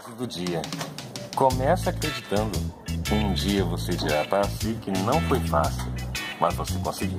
Frase do dia. Comece acreditando. Um dia você dirá para si que não foi fácil, mas você conseguiu.